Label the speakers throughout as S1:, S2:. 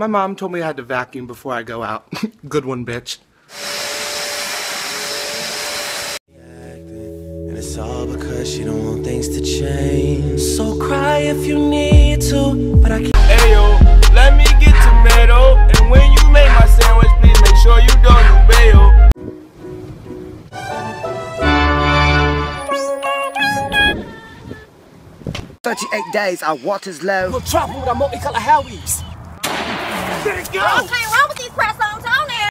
S1: My mom told me I had to vacuum before I go out. Good one, bitch.
S2: And it's all because she don't want things to change. So cry if you need to, but I can't.
S3: Ayo, let me get tomato. And when you make my sandwich, please make sure you don't do bail.
S4: 38 days, our water's low.
S3: We'll trouble with our multicolor Howies. There it go!
S5: What's wrong with these press ons on there?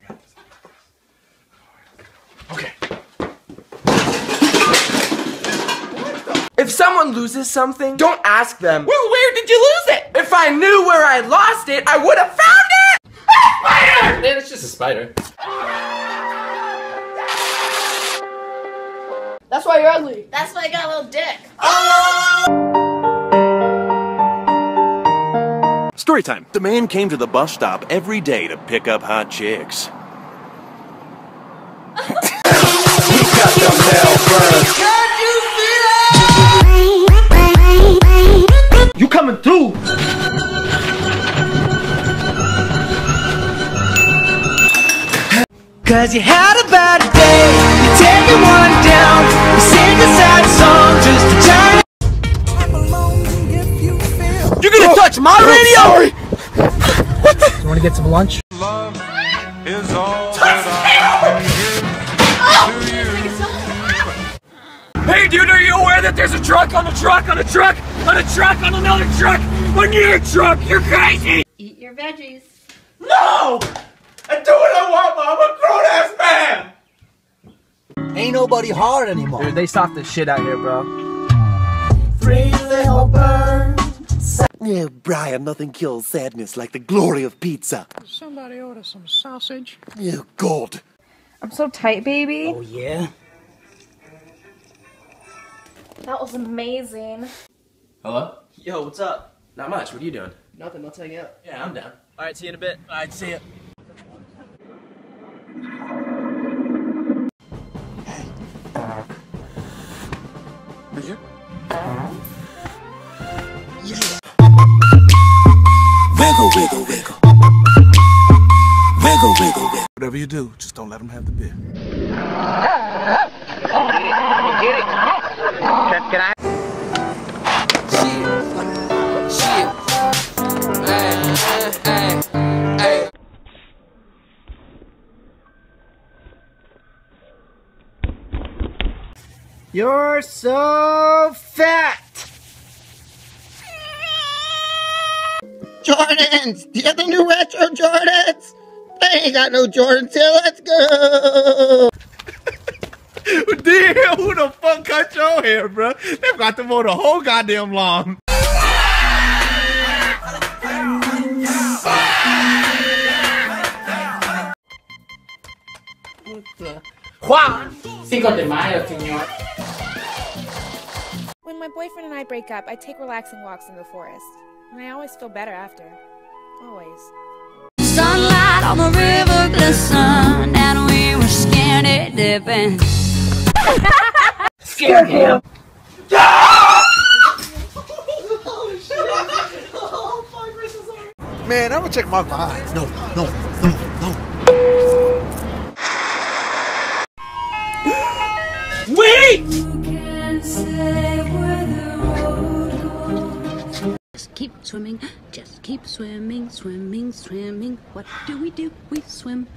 S1: If someone loses something, don't ask them, well, where did you lose it? If I knew where I lost it, I would have found it! Spider!
S6: Man, it's just a spider.
S5: That's why you're ugly. That's why you got a little dick. Oh!
S7: Story time. The man came to the bus stop every day to pick up hot chicks.
S1: You coming through?
S4: Cause you had a bad day, you take it one down, you sing a sad song turn.
S1: You gonna touch my radio?
S3: You wanna get some lunch?
S2: Is all that
S3: Hey dude, are you aware that there's a truck on a truck on a truck on a truck on another truck on your truck? You're crazy!
S5: Eat your veggies.
S1: No! I do what I want, Mom. I'm a grown ass man!
S4: Ain't nobody hard anymore.
S3: Dude, they stopped the shit out here, bro.
S7: Yeah, Brian, nothing kills sadness like the glory of pizza.
S8: Somebody order some sausage.
S7: Oh, God.
S9: I'm so tight, baby.
S4: Oh, yeah?
S9: That was amazing.
S6: Hello?
S1: Yo, what's up?
S6: Not much. What are you doing?
S1: Nothing, I'll take you out.
S6: Yeah, I'm down.
S3: Alright, see you in a bit. Alright, see ya. Uh-huh.
S2: Wiggle, wiggle, wiggle. Wiggle, wiggle, wiggle.
S7: Whatever you do, just don't let them have the beer.
S4: You're so fat! Jordans! Do you have the new retro Jordans? I ain't got no Jordans here, let's go!
S1: Damn, who the fuck cut your hair, bro? They've got them on the whole goddamn lawn.
S3: Juan! Cinco de Mayo, señor.
S9: When my boyfriend and I break up, I take relaxing walks in the forest. And I always feel better after. Always.
S5: Sunlight on the river glisten, and we were skinny dipping.
S3: Scared him.
S7: Man, I'm gonna check my eyes. No, no, no, no.
S5: Keep swimming, just keep swimming, swimming, swimming. What do we do? We swim.